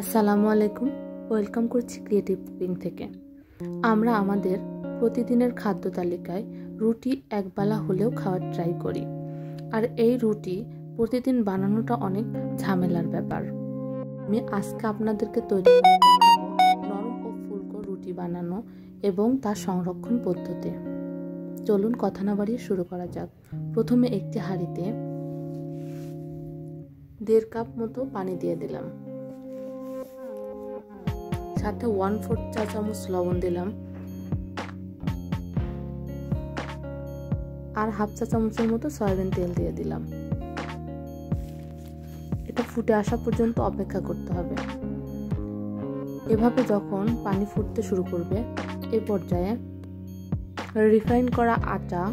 আসসালামু আলাইকুম। ওয়েলকাম করছি ক্রিয়েটিভ কুকিং থেকে। আমরা আমাদের প্রতিদিনের খাদ্য তালিকায় রুটি একবেলা হলেও খাওয়ার ট্রাই করি। আর এই রুটি প্রতিদিন বানানোটা অনেক ঝামেলার ব্যাপার। আমি আজকে আপনাদেরকে তৈরি নরম ও ফুলকো রুটি বানানো এবং তার সংরক্ষণ পদ্ধতি। চলুন কথা না বাড়িয়ে শুরু করা যাক। প্রথমে একটি হাঁড়িতে দেড় কাপ মতো পানি দিয়ে দিলাম। সাথে ওয়ান ফোর্থ চা চামচ লবণ দিলাম। আর হাফ চা চামচের মতো সয়াবিন তেল দিয়ে দিলাম। এটা ফুটে আসা পর্যন্ত অপেক্ষা করতে হবে। এভাবে যখন পানি ফুটতে শুরু করবে, এ পর্যায়ে রিফাইন করা আটা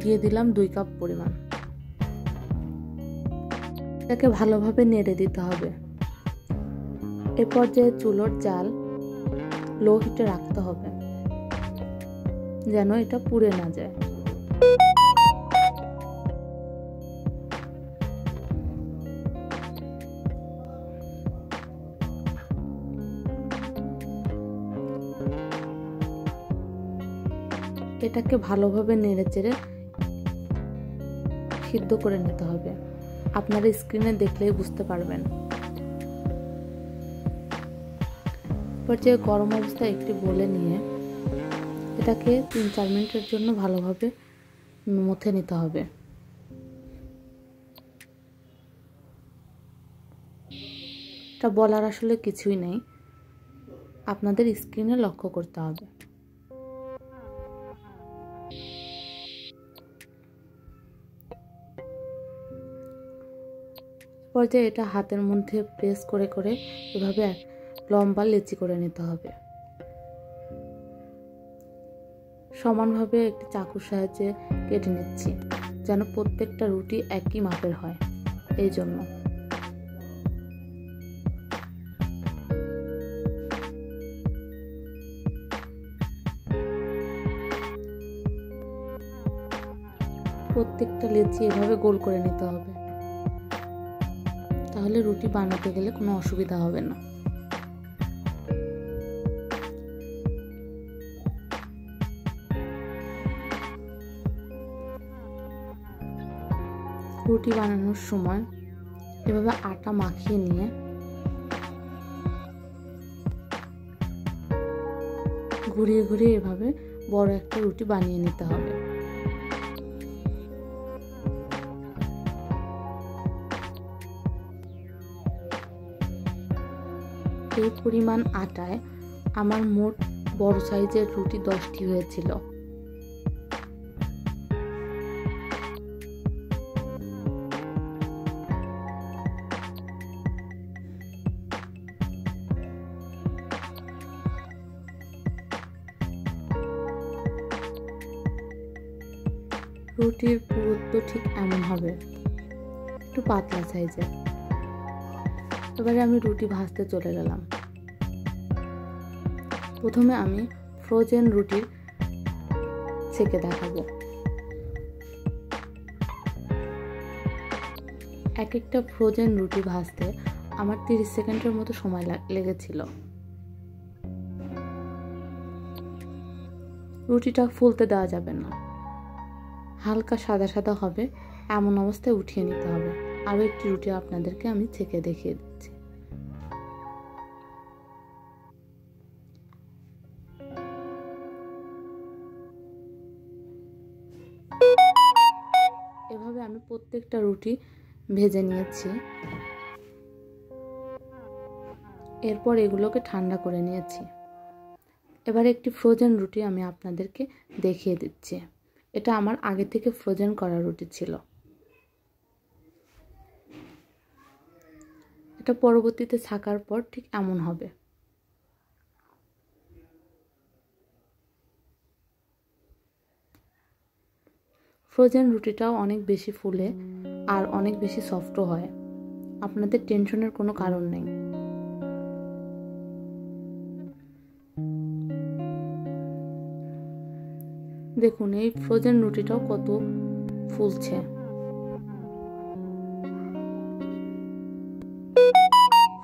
দিয়ে দিলাম দুই কাপ পরিমাণ। এটাকে ভালোভাবে নেড়ে দিতে হবে। এ পর্যায়ে চুলোর জাল লো হিটে রাখতে হবে, যেন এটা পুড়ে না যায়। এটাকে ভালোভাবে নেড়ে চেড়ে সিদ্ধ করে নিতে হবে। আপনারা স্ক্রিনে দেখলেই বুঝতে পারবেন। পর্যায়ে গরম অবস্থায় একটি বলে নিয়ে এটাকে তিন চার মিনিটের জন্য ভালোভাবে মথে নিতে হবে। এটা বলার আসলে কিছুই নেই। আপনাদের স্ক্রিনে লক্ষ্য করতে হবে। পর্যায়ে এটা হাতের মধ্যে প্রেস করে করে এভাবে লম্বা লেচি করে নিতে হবে। সমানভাবে একটি চাকুর সাহায্যে কেটে নিচ্ছি, যেন প্রত্যেকটা রুটি একই মাপের হয়। এই জন্য। প্রত্যেকটা লেচি এভাবে গোল করে নিতে হবে। তাহলে রুটি বানাতে গেলে কোনো অসুবিধা হবে না। রুটি বানানোর সময় এভাবে আটা মাখিয়ে নিয়ে ঘুরিয়ে ঘুরিয়ে এভাবে বড় একটা রুটি বানিয়ে নিতে হবে। এই পরিমাণ আটায় আমার মোট বড় সাইজের রুটি দশটি হয়েছিল। রুটির পুরুত্ব ঠিক এমন হবে। একটু পাতলা সাইজের। এবারে আমি রুটি ভাজতে চলে গেলাম। প্রথমে আমি ফ্রোজেন রুটি ছেঁকে দেখাবো। এক একটা ফ্রোজেন রুটি ভাজতে আমার তিরিশ সেকেন্ডের মতো সময় লেগেছিল। রুটিটা ফুলতে দেওয়া যাবে না। হালকা সাদা সাদা হবে, এমন অবস্থায় উঠিয়ে নিতে হবে। আরও একটি রুটি আপনাদেরকে আমি ছেঁকে দেখিয়ে দিচ্ছি। এভাবে আমি প্রত্যেকটা রুটি ভেজে নিয়েছি। এরপর এগুলোকে ঠান্ডা করে নিয়েছি। এবার একটি ফ্রোজেন রুটি আমি আপনাদেরকে দেখিয়ে দিচ্ছি। এটা আমার আগে থেকে ফ্রোজেন করা রুটি ছিল। এটা পরবর্তীতে ছাকার পর ঠিক এমন হবে। ফ্রোজেন রুটিটাও অনেক বেশি ফুলে আর অনেক বেশি সফটও হয়। আপনাদের টেনশনের কোনো কারণ নেই। দেখুন, এই ফ্রোজেন রুটিটাও কত ফুলছে।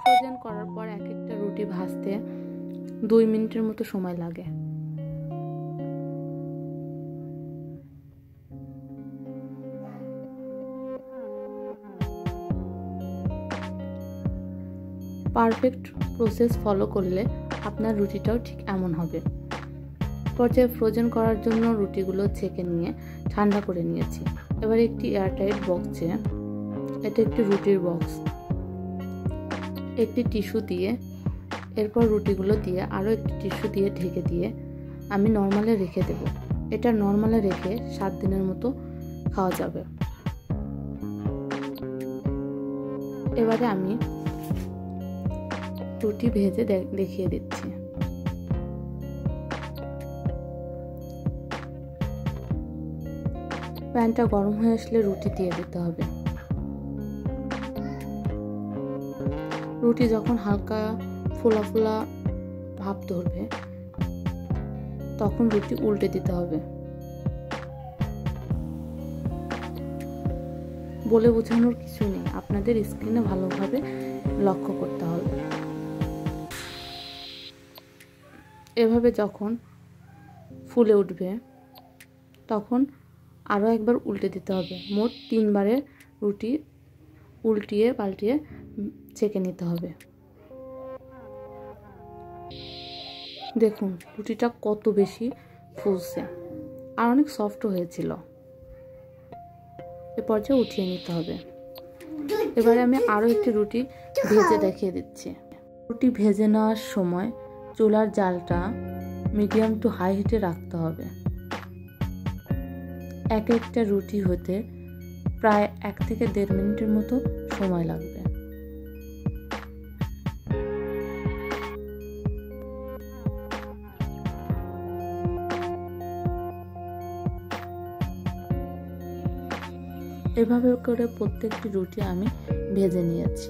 ফ্রোজেন করার পর এক একটা রুটি ভাজতে দুই মিনিটের মতো সময় লাগে। পারফেক্ট প্রসেস ফলো করলে আপনার রুটিটাও ঠিক এমন হবে। পর্যায়ে ফ্রোজেন করার জন্য রুটিগুলো ছেঁকে নিয়ে ঠান্ডা করে নিয়েছি। এবার একটি এয়ারটাইট বক্সে এটা একটি রুটির বক্স একটি টিস্যু দিয়ে, এরপর রুটিগুলো দিয়ে আরও একটি টিস্যু দিয়ে ঢেকে দিয়ে আমি নর্মালে রেখে দেব। এটা নর্মালে রেখে সাত দিনের মতো খাওয়া যাবে। এবারে আমি রুটি ভেজে দেখিয়ে দিচ্ছি। প্যানটা গরম হয়ে আসলে রুটি দিয়ে দিতে হবে। রুটি যখন হালকা ফোলা ফোলা ভাব ধরবে, তখন রুটি উল্টে দিতে হবে। বলে বোঝানোর কিছু নেই। আপনাদের স্ক্রিনে ভালোভাবে লক্ষ্য করতে হবে। এভাবে যখন ফুলে উঠবে, তখন আরও একবার উল্টে দিতে হবে। মোট তিনবারে রুটি উল্টিয়ে পাল্টিয়ে ছেঁকে নিতে হবে। দেখুন, রুটিটা কত বেশি ফুলছে আর অনেক সফট হয়েছিল। এ পর্যায়ে উঠিয়ে নিতে হবে। এবারে আমি আরও একটি রুটি ভেজে দেখিয়ে দিচ্ছি। রুটি ভেজে নেওয়ার সময় চুলার জালটা মিডিয়াম টু হাই হিটে রাখতে হবে। এক একটা রুটি হতে প্রায় এক থেকে দেড় মিনিটের মতো সময় লাগবে। এভাবে করে প্রত্যেকটি রুটি আমি ভেজে নিয়েছি।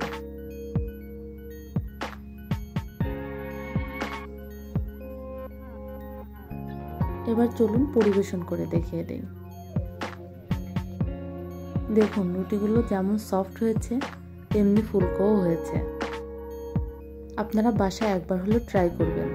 এবার চলুন পরিবেশন করে দেখিয়ে দিই। দেখুন রুটিগুলো যেমন সফট হয়েছে তেমনি ফুলকোও হয়েছে। আপনারা বাসায় একবার হলে ট্রাই করবেন।